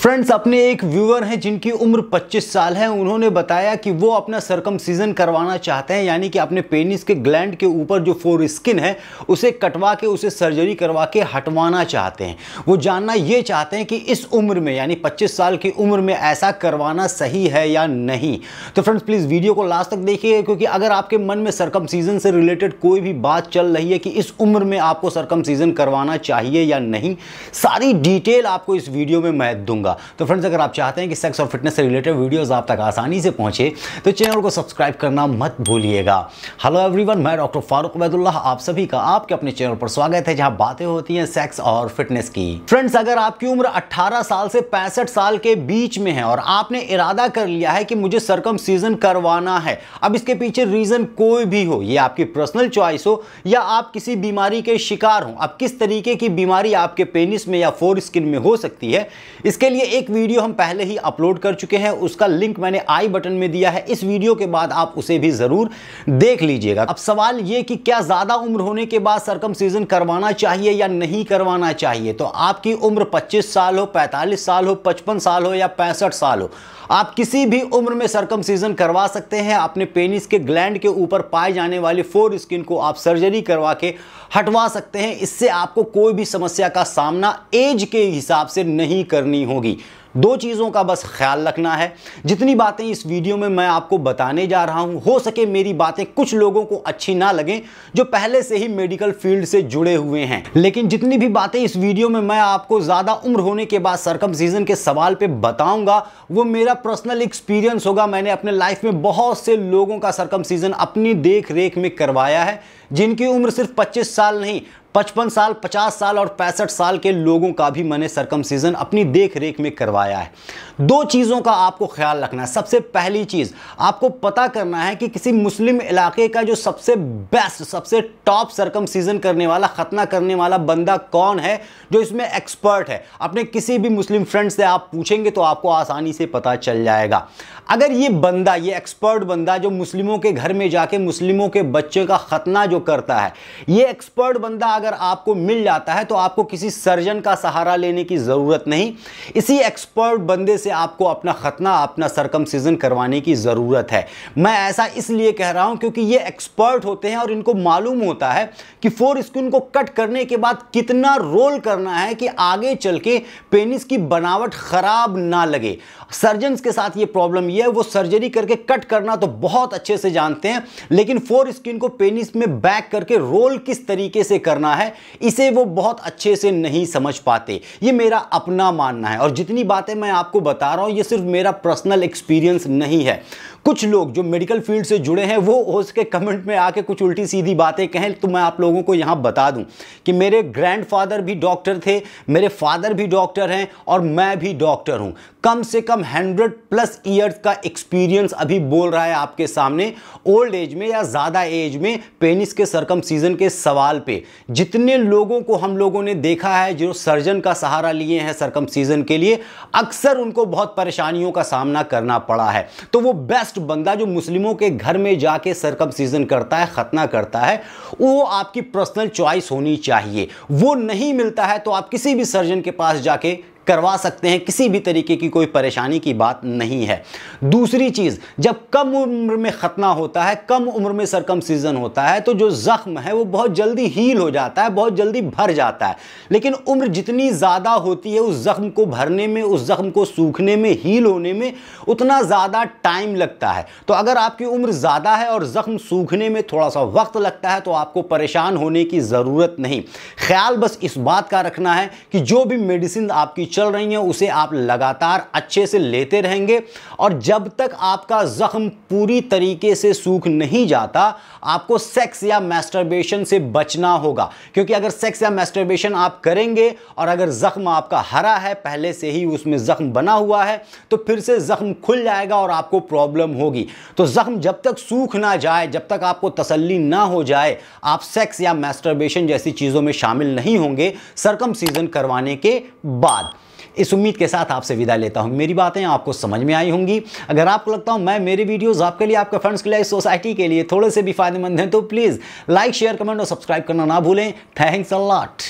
Friends अपने एक viewer हैं जिनकी उम्र 25 साल है। उन्होंने बताया कि वो अपना सरकम सीज़न करवाना चाहते हैं, यानी कि अपने पेनिस के ग्लैंड के ऊपर जो फोर स्किन है, उसे कटवा के, उसे सर्जरी करवा के हटवाना चाहते हैं। वो जानना ये चाहते हैं कि इस उम्र में, यानी 25 साल की उम्र में ऐसा करवाना सही है या नहीं। तो फ्रेंड्स प्लीज़ वीडियो को लास्ट तक देखिए, क्योंकि अगर आपके मन में सरकम सीज़न से रिलेटेड कोई भी बात चल रही है कि इस उम्र में आपको सरकम सीज़न करवाना चाहिए या नहीं, सारी डिटेल आपको इस वीडियो में मैं दूँगा। होगा। तो फ्रेंड्स अगर आप चाहते हैं कि सेक्स और फिटनेस से रिलेटेड वीडियोस आप तक आसानी से पहुँचे तो चैनल को सब्सक्राइब करना मत भूलिएगा। हेलो एवरीवन मैं डॉक्टर फारूक उबैदुल्लाह आप सभी का आपके अपने चैनल पर स्वागत है, जहाँ बातें होती हैं सेक्स और फिटनेस की। फ्रेंड्स अगर आपकी उम्र 18 साल से पैंसठ साल के बीच में है और आपने इरादा कर लिया है कि मुझे सरकम सीज़न करवाना है, अब इसके पीछे रीजन कोई भी हो, ये आपकी पर्सनल चॉइस हो या आप किसी बीमारी के शिकार हो, अब किस तरीके की बीमारी आपके पेनिस में या फोर स्किन में हो सकती है, इसके लिए एक वीडियो हम पहले ही अपलोड कर चुके हैं, उसका लिंक मैंने आई बटन में दिया है, इस वीडियो के बाद आप उसे भी ज़रूर देख लीजिएगा। अब सवाल यह कि क्या ज़्यादा उम्र होने के बाद सरकम करवाना चाहिए या नहीं करवाना चाहिए? तो आपकी उम्र 25 साल हो 45 साल हो 55 साल हो या पैंसठ साल हो, आप किसी भी उम्र में सरकम करवा सकते हैं। अपने पेनिस के ग्लैंड के ऊपर पाए जाने वाली फोर स्किन को आप सर्जरी करवा के हटवा सकते हैं। इससे आपको कोई भी समस्या का सामना एज के हिसाब से नहीं करनी होगी। दो चीज़ों का बस ख्याल रखना है। जितनी बातें इस वीडियो में मैं आपको बताने जा रहा हूँ, हो सके मेरी बातें कुछ लोगों को अच्छी ना लगें, जो पहले से ही मेडिकल फ़ील्ड से जुड़े हुए हैं। लेकिन जितनी भी बातें इस वीडियो में मैं आपको ज़्यादा उम्र होने के बाद सरकम सीज़न के सवाल पे बताऊँगा, वो मेरा पर्सनल एक्सपीरियंस होगा। मैंने अपने लाइफ में बहुत से लोगों का सरकम सीज़न अपनी देख में करवाया है, जिनकी उम्र सिर्फ़ 25 साल नहीं पचपन साल, पचास साल और पैंसठ साल के लोगों का भी मैंने सरकम सीज़न अपनी देख रेख में करवाया है। दो चीज़ों का आपको ख्याल रखना है। सबसे पहली चीज़, आपको पता करना है कि किसी मुस्लिम इलाके का जो सबसे बेस्ट सबसे टॉप सरकम सीज़न करने वाला, खतना करने वाला बंदा कौन है, जो इसमें एक्सपर्ट है, अपने किसी भी मुस्लिम फ्रेंड से आप पूछेंगे तो आपको आसानी से पता चल जाएगा। अगर ये बंदा, ये एक्सपर्ट बंदा जो मुस्लिमों के घर में जाके, मुस्लिमों के बच्चे का खतना जो करता है, ये एक्सपर्ट बंदा अगर आपको मिल जाता है तो आपको किसी सर्जन का सहारा लेने की ज़रूरत नहीं। इसी एक्सपर्ट बंदे से आपको अपना खतना, अपना सरकम करवाने की ज़रूरत है। मैं ऐसा इसलिए कह रहा हूँ क्योंकि ये एक्सपर्ट होते हैं और इनको मालूम होता है कि फोर स्किन को कट करने के बाद कितना रोल करना है कि आगे चल के पेनिस की बनावट ख़राब ना लगे। सर्जन के साथ ये प्रॉब्लम ये है, वो सर्जरी करके कट करना तो बहुत अच्छे से जानते हैं, लेकिन फोर स्किन को पेनिस में बैक करके रोल किस तरीके से करना है, इसे वो बहुत अच्छे से नहीं समझ पाते। ये मेरा अपना मानना है और जितनी बातें मैं आपको बता रहा हूँ, ये सिर्फ़ मेरा पर्सनल एक्सपीरियंस नहीं है। कुछ लोग जो मेडिकल फ़ील्ड से जुड़े हैं, वो उसके कमेंट में आके कुछ उल्टी सीधी बातें कहें तो मैं आप लोगों को यहाँ बता दूँ कि मेरे ग्रैंडफादर भी डॉक्टर थे, मेरे फादर भी डॉक्टर हैं और मैं भी डॉक्टर हूँ। कम से कम हंड्रेड प्लस ईयर्स का एक्सपीरियंस अभी बोल रहा है आपके सामने ओल्ड एज में या ज़्यादा एज में पेनिस के सरकम सीज़न के सवाल पे। जितने लोगों को हम लोगों ने देखा है, जो सर्जन का सहारा लिए हैं सरकम सीज़न के लिए, अक्सर उनको बहुत परेशानियों का सामना करना पड़ा है। तो वो बेस्ट बेस्ट बंदा जो मुस्लिमों के घर में जाके सरकम सीज़न करता है, खतना करता है, वो आपकी पर्सनल चॉइस होनी चाहिए। वो नहीं मिलता है तो आप किसी भी सर्जन के पास जाके करवा सकते हैं, किसी भी तरीके की कोई परेशानी की बात नहीं है। दूसरी चीज़, जब कम उम्र में ख़तना होता है, कम उम्र में सरकम सीज़न होता है तो जो ज़ख्म है, वो बहुत जल्दी हील हो जाता है, बहुत जल्दी भर जाता है। लेकिन उम्र जितनी ज़्यादा होती है, उस ज़ख्म को भरने में, उस ज़ख्म को सूखने में हील होने में, उतना ज़्यादा टाइम लगता है। तो अगर आपकी उम्र ज़्यादा है और ज़ख्म सूखने में थोड़ा सा वक्त लगता है तो आपको परेशान होने की ज़रूरत नहीं। ख्याल बस इस बात का रखना है कि जो भी मेडिसिन आपकी चल रही हैं, उसे आप लगातार अच्छे से लेते रहेंगे और जब तक आपका जख्म पूरी तरीके से सूख नहीं जाता, आपको सेक्स या मैस्टरबेशन से बचना होगा। क्योंकि अगर सेक्स या मैस्टरबेशन आप करेंगे और अगर जख्म आपका हरा है, पहले से ही उसमें जख्म बना हुआ है तो फिर से जख्म खुल जाएगा और आपको प्रॉब्लम होगी। तो जख्म जब तक सूख ना जाए, जब तक आपको तसल्ली ना हो जाए, आप सेक्स या मैस्टरबेशन जैसी चीज़ों में शामिल नहीं होंगे सरकम सीज़न करवाने के बाद। इस उम्मीद के साथ आपसे विदा लेता हूँ। मेरी बातें आपको समझ में आई होंगी। अगर आपको लगता हूँ मैं मेरे वीडियोज़ आपके लिए, आपके फ्रेंड्स के लिए सोसाइटी के लिए थोड़े से भी फ़ायदेमंद हैं तो प्लीज़ लाइक शेयर कमेंट और सब्सक्राइब करना ना भूलें। Thanks a lot